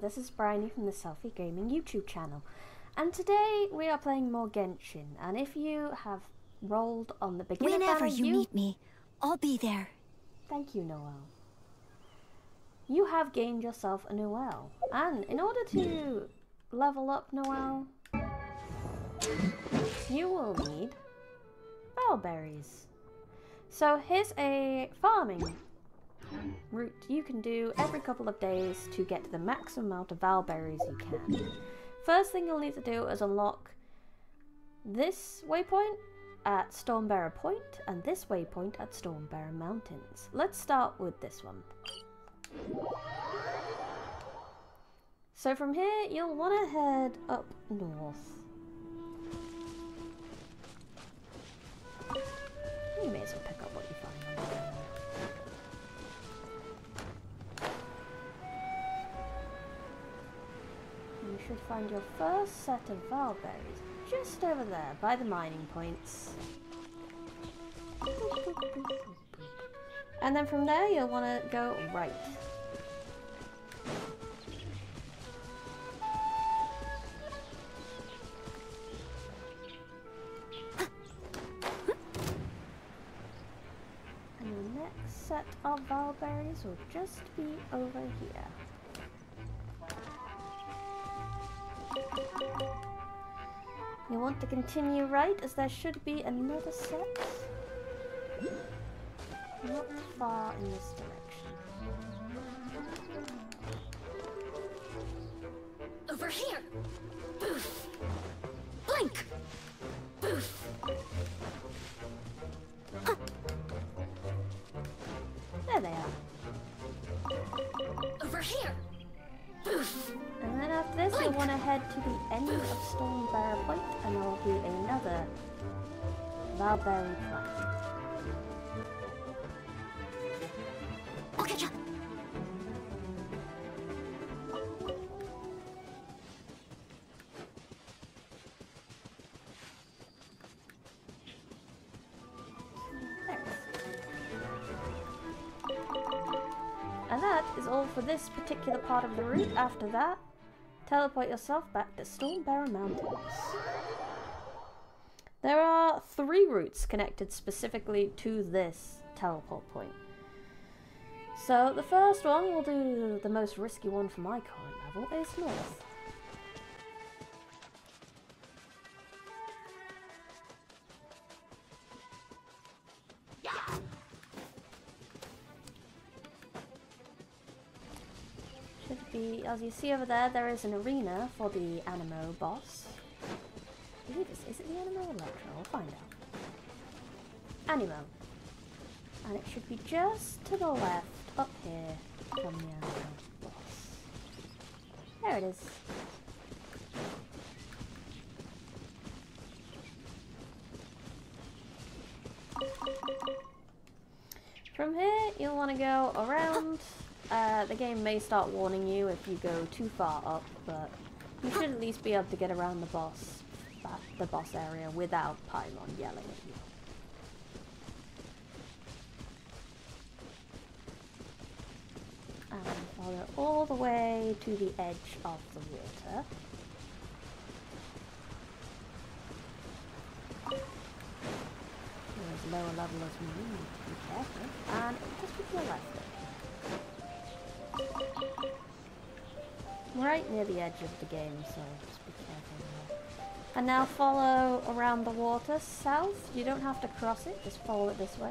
this is Briony from the Selphie Gaming YouTube channel, and today we are playing more Genshin. And if you have rolled on the beginner Whenever banner, you meet me, I'll be there. Thank you, Noelle. You have gained yourself a Noelle, and in order to level up Noelle, you will need Valberries. So here's a farming route you can do every couple of days to get the maximum amount of Valberries you can. First thing you'll need to do is unlock this waypoint at Stormbearer Point and this waypoint at Stormbearer Mountains. Let's start with this one. So from here, you'll want to head up north. Find your first set of Valberries just over there by the mining points. And then from there you'll want to go right. And the next set of Valberries will just be over here. You want to continue right as there should be another set. Not far in this direction. Over here. Boof. Valberry plant. I'll catch up. There it is. And that is all for this particular part of the route. After that, teleport yourself back to Stormbearer Mountains. There are three routes connected specifically to this teleport point. So the first one, we'll do the most risky one for my current level, is north. Should be, as you see over there, there is an arena for the Anemo boss. Believe is it the Anemo or Electro? I'll find out. Anemo. And it should be just to the left, up here, from the boss. There it is. From here, you'll want to go around. Uh, the game may start warning you if you go too far up, but you should at least be able to get around the boss, the boss area without Paimon yelling at you. And follow all the way to the edge of the water. You're as lower level as me, be careful. And just to the left. Right near the edge of the game, so And now follow around the water south. You don't have to cross it, just follow it this way.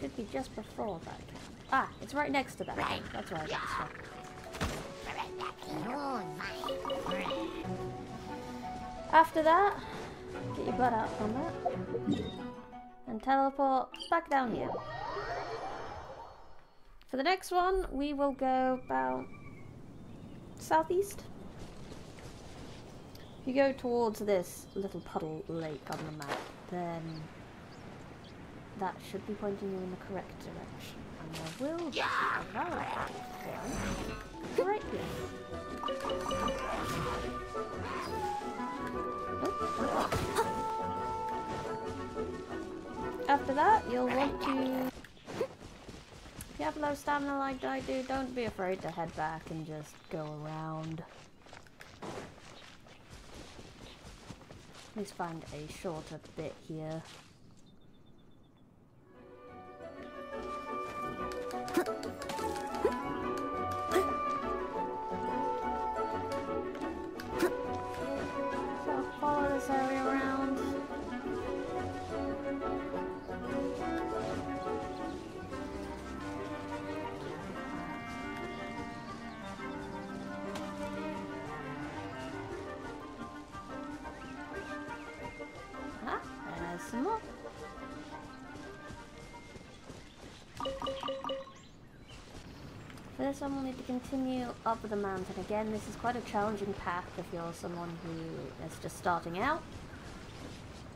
Should be just before that camp. Ah, it's right next to that camp. That's why I got distracted. After that, get your butt out from that. And teleport back down here. For the next one, we will go about southeast. You go towards this little puddle lake on the map, then that should be pointing you in the correct direction. And there will be a valid one right here. After that, you'll want to, if you have low stamina like I do, don't be afraid to head back and just go around. Least find a shorter bit here. There's. For this one, we'll need to continue up the mountain. Again, this is quite a challenging path if you're someone who is just starting out.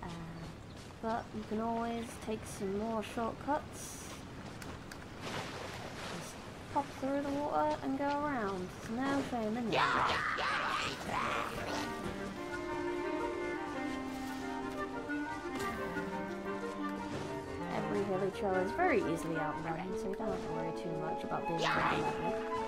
Uh, but you can always take some more shortcuts. Just pop through the water and go around. There's no shame in that. Hilly trail is very easily outrun, so you don't have to worry too much about being on the level.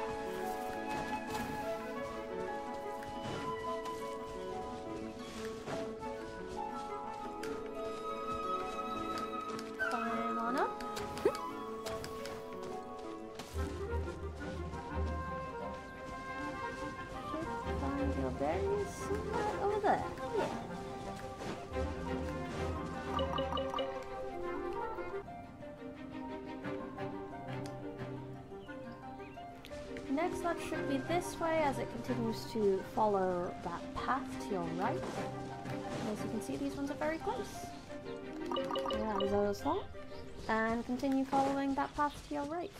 That should be this way as it continues to follow that path to your right. As you can see these ones are very close. Yeah, was thought. And continue following that path to your right.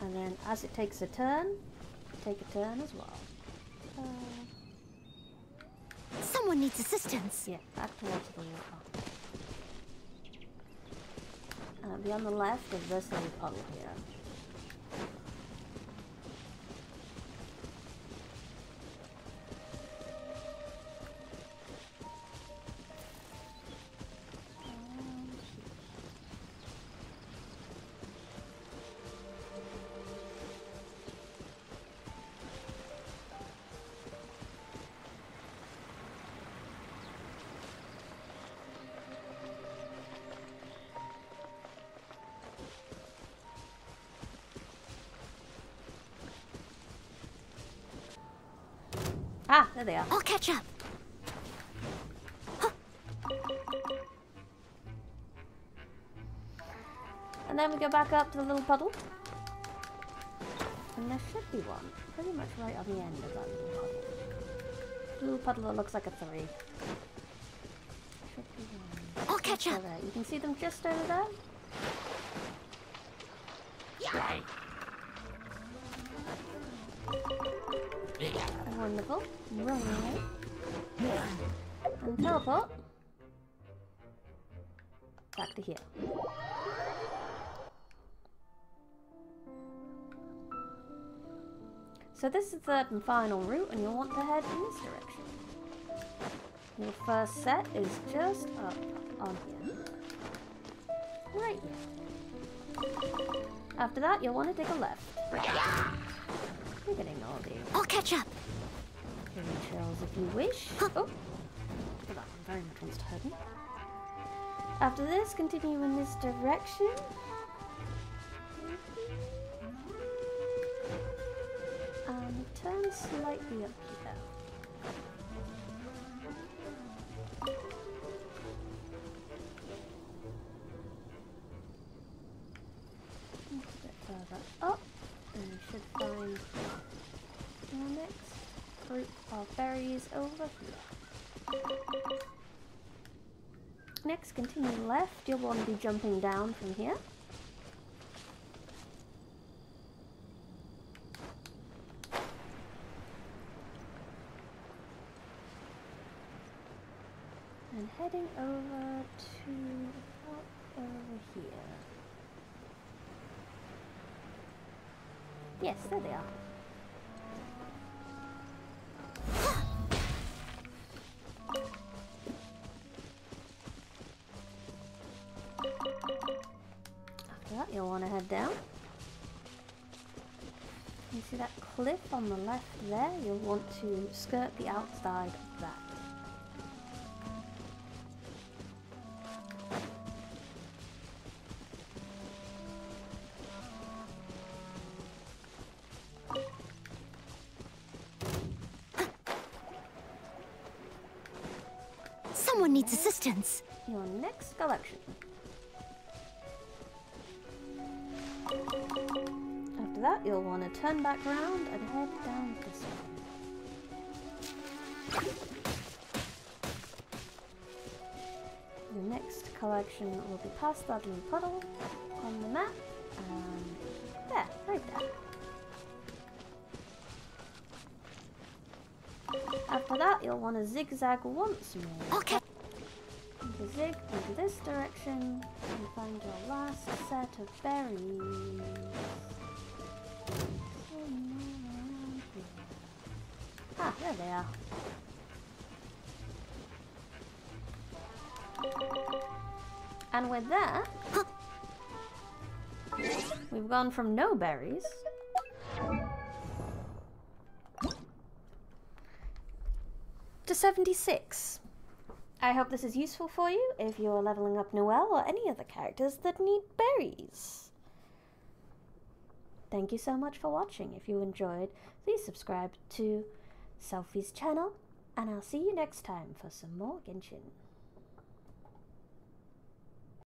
And then as it takes a turn, take a turn as well. Uh, Someone needs assistance. yeah, back towards the water. Uh, be on the left of this little puddle here. Ah, there they are. I'll catch up. And then we go back up to the little puddle. And there should be one, pretty much right on the end of that little puddle. Little puddle that looks like a three. Should be one. I'll catch up. there. You can see them just over there. Wonderful. Away. And teleport. Back to here. So this is the third and final route, and you'll want to head in this direction. Your first set is just up on here. Right here. After that, you'll want to take a left. You can ignore the I'll catch up. Trails if you wish. Oh, that one very much wants to hurt me. After this, continue in this direction. And turn slightly up here. Of berries over here. Next, continue left. You'll want to be jumping down from here. And heading over to over here. Yes, there they are. Want to head down. You see that cliff on the left there? You'll want to skirt the outside of that. Someone needs assistance. Your next collection. That, you'll want to turn back round and head down this way. Your next collection will be past that little puddle on the map. And there, right there. After that, you'll want to zigzag once more. Okay. You zig into this direction and find your last set of berries. Ah, there they are. And with that, we've gone from no berries to 76. I hope this is useful for you if you're leveling up Noelle or any other characters that need berries. Thank you so much for watching. If you enjoyed, please subscribe to Selphie's channel, and I'll see you next time for some more Genshin.